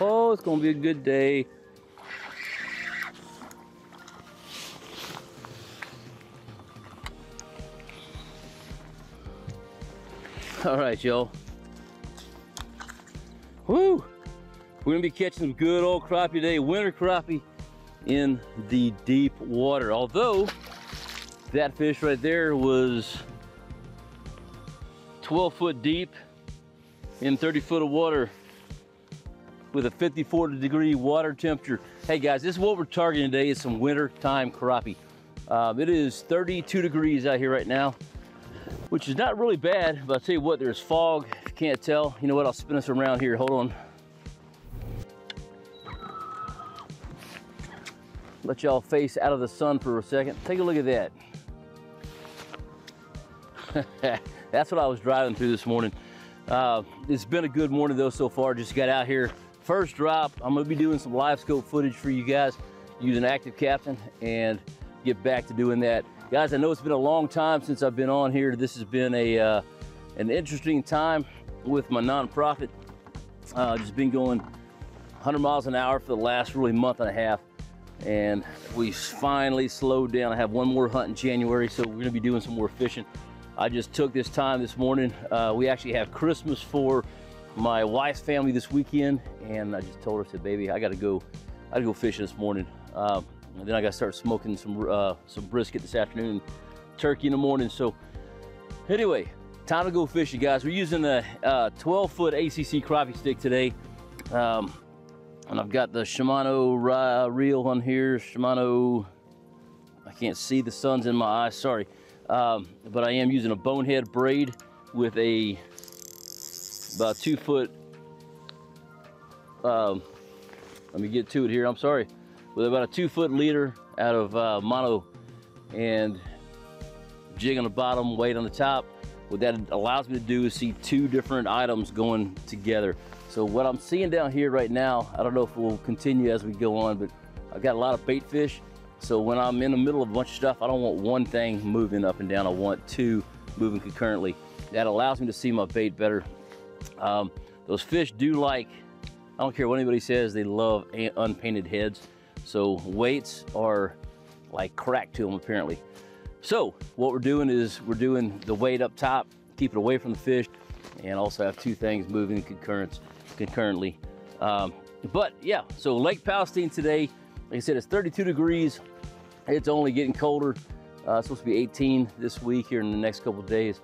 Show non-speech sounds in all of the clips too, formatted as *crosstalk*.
Oh, it's gonna be a good day. All right, y'all. Woo! We're gonna be catching some good old crappie today, winter crappie in the deep water. Although that fish right there was 12 foot deep in 30 foot of water with a 54 degree water temperature. Hey guys, this is what we're targeting today is some winter time crappie. Um, it is 32 degrees out here right now, which is not really bad, but I'll tell you what, there's fog, if you can't tell. You know what, I'll spin us around here, hold on. Let y'all face out of the sun for a second. Take a look at that. *laughs* That's what I was driving through this morning. Uh, it's been a good morning though so far. Just got out here. First drop, I'm gonna be doing some live scope footage for you guys using Active Captain and get back to doing that. Guys, I know it's been a long time since I've been on here. This has been a uh, an interesting time with my nonprofit. Uh, just been going 100 miles an hour for the last really month and a half and we finally slowed down. I have one more hunt in January, so we're gonna be doing some more fishing. I just took this time this morning. Uh, we actually have Christmas for my wife's family this weekend, and I just told her, I said, baby, I gotta go, I gotta go fishing this morning. Um, and then I gotta start smoking some uh, some brisket this afternoon, turkey in the morning. So anyway, time to go fishing, guys. We're using a uh, 12 foot ACC crappie stick today. Um, and I've got the Shimano reel on here. Shimano, I can't see the sun's in my eyes, sorry. Um, but I am using a bonehead braid with a about two foot, um, let me get to it here, I'm sorry. With about a two foot leader out of uh, mono and jig on the bottom, weight on the top. What that allows me to do is see two different items going together. So what I'm seeing down here right now, I don't know if we'll continue as we go on, but I've got a lot of bait fish. So when I'm in the middle of a bunch of stuff, I don't want one thing moving up and down. I want two moving concurrently. That allows me to see my bait better. Um, those fish do like, I don't care what anybody says, they love unpainted heads. So weights are like crack to them apparently. So what we're doing is we're doing the weight up top, keep it away from the fish, and also have two things moving concurrently. Um, but yeah, so Lake Palestine today, like I said, it's 32 degrees. It's only getting colder. Uh, it's supposed to be 18 this week here in the next couple days.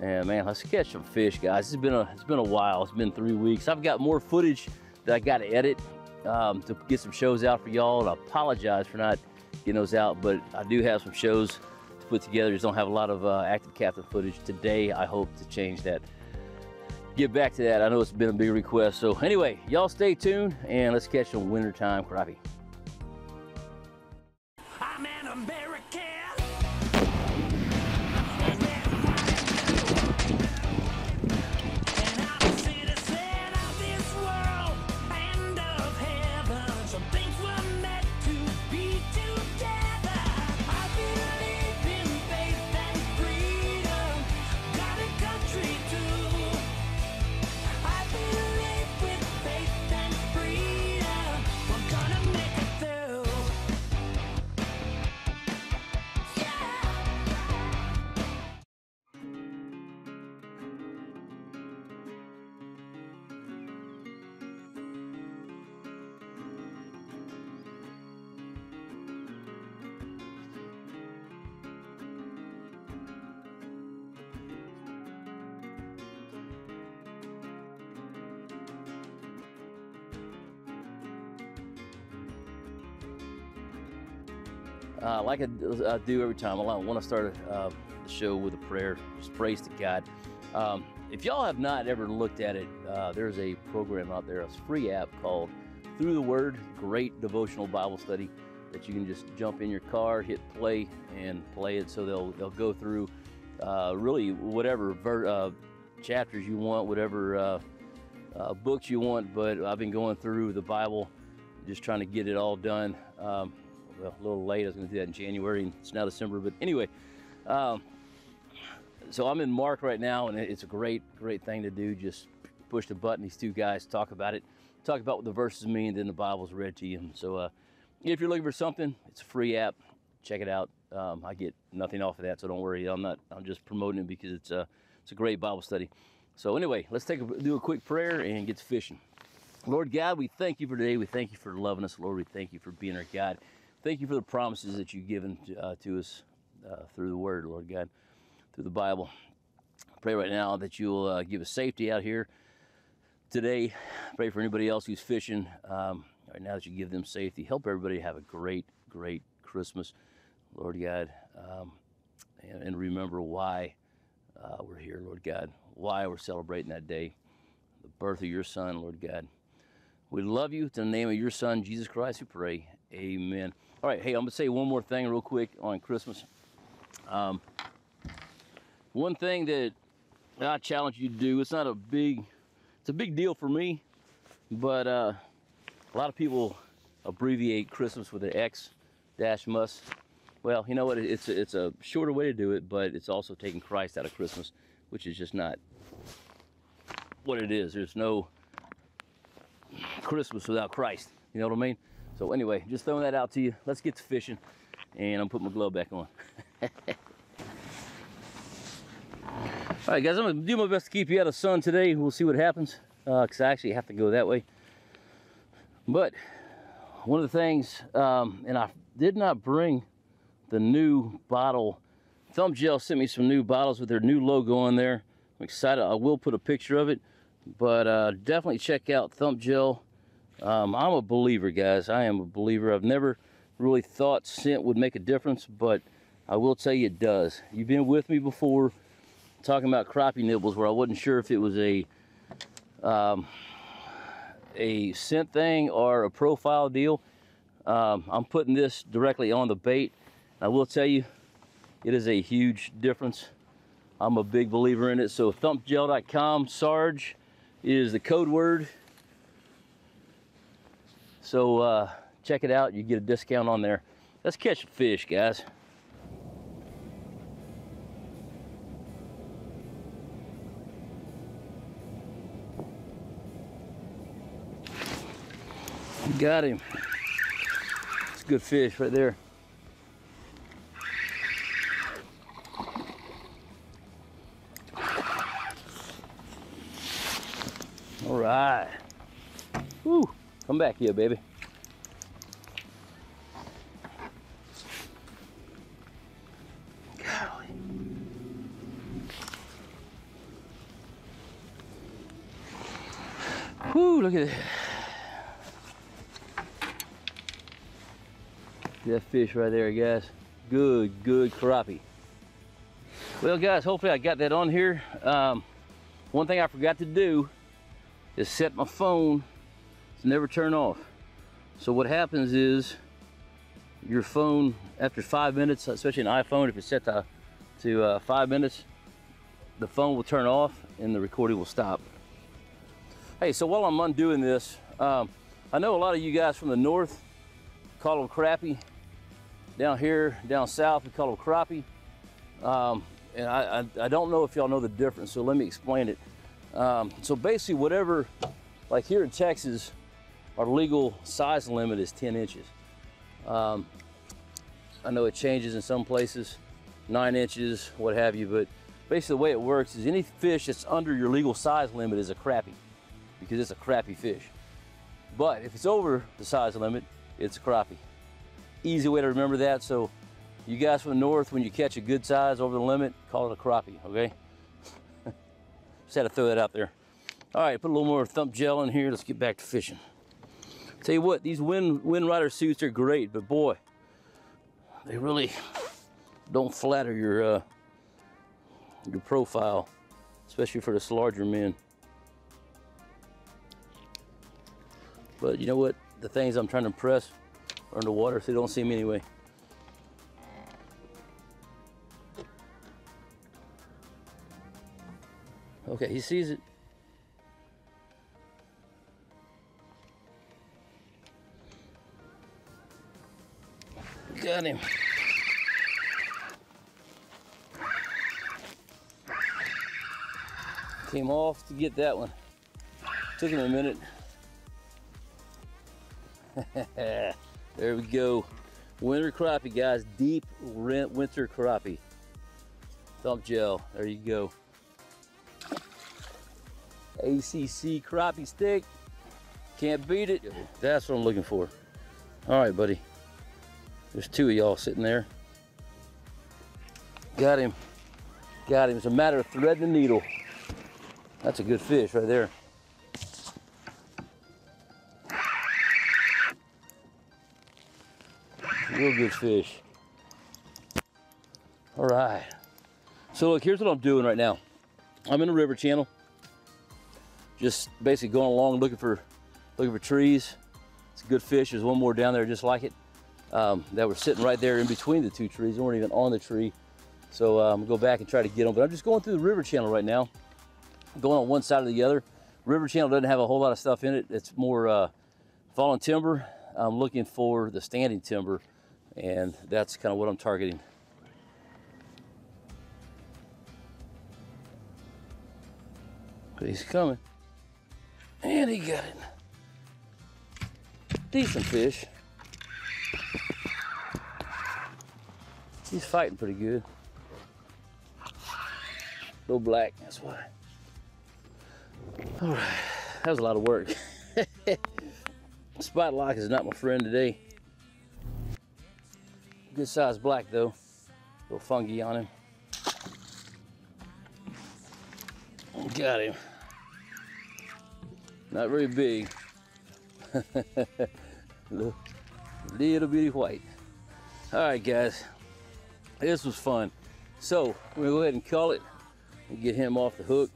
And man, let's catch some fish, guys. It's been a it's been a while. It's been three weeks. I've got more footage that I got to edit um, to get some shows out for y'all. And I apologize for not getting those out, but I do have some shows to put together. Just don't have a lot of uh, active captain footage today. I hope to change that. Get back to that. I know it's been a big request. So anyway, y'all stay tuned and let's catch some wintertime crappie. Uh, like I, I, do every time, I want to start uh, the show with a prayer, just praise to God. Um, if y'all have not ever looked at it, uh, there's a program out there, a free app called Through the Word, great devotional Bible study that you can just jump in your car, hit play, and play it. So they'll they'll go through uh, really whatever ver- uh, chapters you want, whatever uh, books you want. But I've been going through the Bible, just trying to get it all done. Um, well, a little late. I was going to do that in January, and it's now December. But anyway, um, so I'm in Mark right now, and it's a great, great thing to do. Just push the button. These two guys talk about it. talk about what the verses mean, and then the Bible's read to you. So uh, if you're looking for something, it's a free app. Check it out. Um, I get nothing off of that, so don't worry. I'm not. I'm just promoting it because it's a it's a great Bible study. So anyway, let's take a, do a quick prayer and get to fishing. Lord God, we thank you for today. We thank you for loving us, Lord. We thank you for being our God. Thank you for the promises that you've given to, uh, to us uh, through the Word, Lord God, through the Bible. I pray right now that you'll uh, give us safety out here today. Pray for anybody else who's fishing. Um, right now that you give them safety. Help everybody have a great, great Christmas, Lord God, um, and, and, remember why uh, we're here, Lord God, why we're celebrating that day, the birth of your Son, Lord God. We love you. In the name of your Son, Jesus Christ, we pray. Amen. All right, hey, I'm to say one more thing real quick on Christmas. Um, one thing that I challenge you to do, it's not a big, it's a big deal for me, but uh, a lot of people abbreviate Christmas with an X dash must. Well, you know what? It's a, it's a shorter way to do it, but it's also taking Christ out of Christmas, which is just not what it is. There's no Christmas without Christ. You know what I mean? So anyway, just throwing that out to you. Let's get to fishing, and I'm putting my glove back on. *laughs* All right, guys, I'm gonna do my best to keep you out of sun today. We'll see what happens, because uh, I actually have to go that way. But one of the things, um, and I did not bring the new bottle. Thump Gel sent me some new bottles with their new logo on there. I'm excited. I will put a picture of it, but uh, definitely check out Thump Gel. Um, I'm a believer, guys. I am a believer. I've never really thought scent would make a difference, but I will tell you it does. You've been with me before talking about crappie nibbles where I wasn't sure if it was a um, a scent thing or a profile deal. Um, I'm putting this directly on the bait. I will tell you, it is a huge difference. I'm a big believer in it. So thumpgel.com, Sarge is the code word. So uh, check it out. You get a discount on there. Let's catch fish, guys. Got him. It's a good fish right there. All right. Woo. Come back here, baby. Golly. Whoo, look at that. That fish right there, guys. Good, good crappie. Well, guys, hopefully I got that on here. Um, one thing I forgot to do is set my phone to never turn off. So what happens is your phone, after five minutes, especially an iPhone, if it's set to, to uh, five minutes, the phone will turn off and the recording will stop. Hey, so while I'm undoing this, um, I know a lot of you guys from the north call them crappie. Down here, down south, we call them crappie. Um, and I, I, I, don't know if y'all know the difference, so let me explain it. Um, so basically whatever, like here in Texas, our legal size limit is 10 inches. Um, I know it changes in some places, nine inches, what have you, but basically the way it works is any fish that's under your legal size limit is a crappie because it's a crappie fish. But if it's over the size limit, it's a crappie. Easy way to remember that. So you guys from the north, when you catch a good size over the limit, call it a crappie, okay? *laughs* Just had to throw that out there. All right, put a little more thump gel in here. Let's get back to fishing. Tell you what, these Wind, Wind Rider suits are great, but boy, they really don't flatter your uh, your profile, especially for this larger men. But you know what? The things I'm trying to impress are in the water, so they don't see me anyway. Okay, he sees it. Got him. Came off to get that one. Took him a minute. *laughs* there we go. Winter crappie, guys. Deep winter crappie. Thump gel. There you go. ACC crappie stick. Can't beat it. That's what I'm looking for. All right, buddy. There's two of y'all sitting there. Got him. Got him. It's a matter of threading the needle. That's a good fish right there. Real good fish. All right. So look, here's what I'm doing right now. I'm in a river channel. Just basically going along looking for looking for trees. It's a good fish. There's one more down there just like it. Um, that were sitting right there in between the two trees. They weren't even on the tree. So uh, I'm gonna go back and try to get them. But I'm just going through the river channel right now. Going on one side or the other. River channel doesn't have a whole lot of stuff in it. It's more uh, fallen timber. I'm looking for the standing timber and that's kind of what I'm targeting. He's coming. And he got it. Decent fish. He's fighting pretty good. Little black, that's why. All right, that was a lot of work. *laughs* Spot lock is not my friend today. Good size black though. Little fungi on him. Got him. Not very big. *laughs* little, little bitty white. All right, guys. This was fun. So we're gonna go ahead and call it and get him off the hook.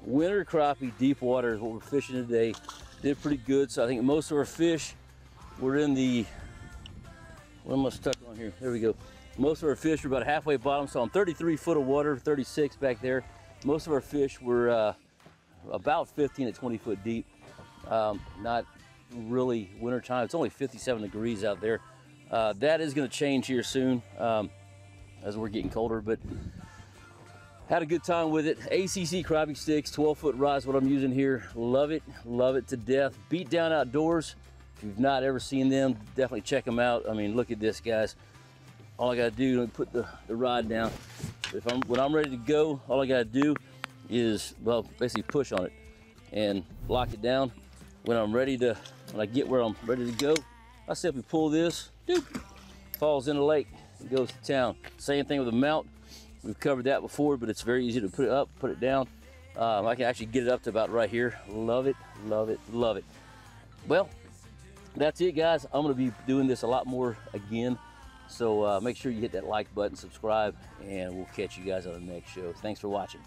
Winter crappie deep water is what we're fishing today. Did pretty good. So I think most of our fish were in the what am I stuck on here? There we go. Most of our fish are about halfway bottom, so on 33 foot of water, 36 back there. Most of our fish were uh, about 15 to 20 foot deep. Um, not really winter time. It's only 57 degrees out there. Uh, that is going to change here soon um, as we're getting colder, but had a good time with it. ACC Crappie Stix, 12 foot rods, what I'm using here. Love it, love it to death. Beat down outdoors. If you've not ever seen them, definitely check them out. I mean, look at this, guys. All I gotta do is put the, the rod down. If I'm, when I'm ready to go, all I gotta do is, well, basically push on it and lock it down. When I'm ready to, when I get where I'm ready to go, I simply pull this, doop, falls in the lake, and goes to town. Same thing with the mount. We've covered that before, but it's very easy to put it up, put it down. Um, I can actually get it up to about right here. Love it, love it, love it. Well, that's it guys i'm going to be doing this a lot more again so uh, make sure you hit that like button subscribe and we'll catch you guys on the next show thanks for watching